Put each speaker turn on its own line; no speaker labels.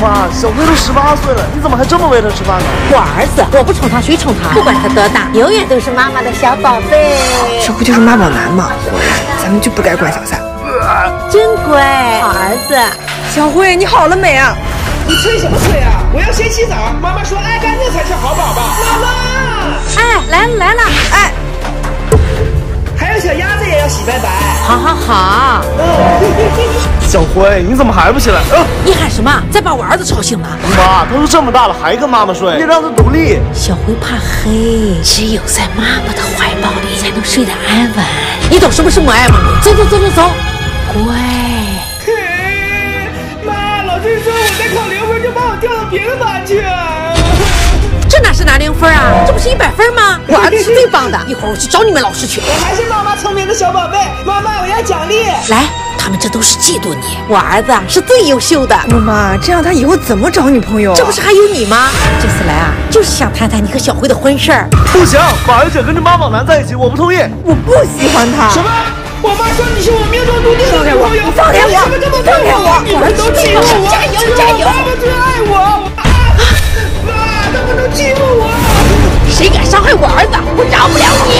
妈，小辉都十八岁了，你怎么还这么喂他吃饭呢？
我儿子，我不宠他谁宠他？不管他多大，永远都是妈妈的小宝贝。
这不就是妈宝男吗？咱们就不该管小三。
真乖，好儿子。
小辉，你好了没啊？
你催什么催啊？我要先洗澡。妈妈说爱干净才是好宝宝。妈妈，
哎，来了来了，哎，
还有小鸭子也要洗白白。
好好好。
小辉，你怎么还不起来？啊！
你喊什么？再把我儿子吵醒了。
妈，他都这么大了，还跟妈妈睡，你让他独立。
小辉怕黑，只有在妈妈的怀抱里才能睡得安稳。你懂什么是母爱吗？走走走走走，乖。
妈，老师说我再考零分就把我调到别的班去。
这哪是拿零分啊？这不是一百分吗？我儿子是最棒的，一会儿我去找你们老师去。
我还是妈妈聪明的小宝贝。妈妈，我要奖励。
来。你们这都是嫉妒你。我儿子是最优秀的。
我妈，这样他以后怎么找女朋友？
这不是还有你吗？这次来啊，就是想谈谈你和小辉的婚事儿。
不行，马云姐跟这妈宝男在一起，我不同意。
我不喜欢他。
什么？我妈说你是我命中注定的女朋友。
放开我！
怎么这么放开我！你们都欺负我！
加油！加油！
妈妈最爱我。妈，他们都欺负我。
谁敢伤害我儿子，我饶不了你。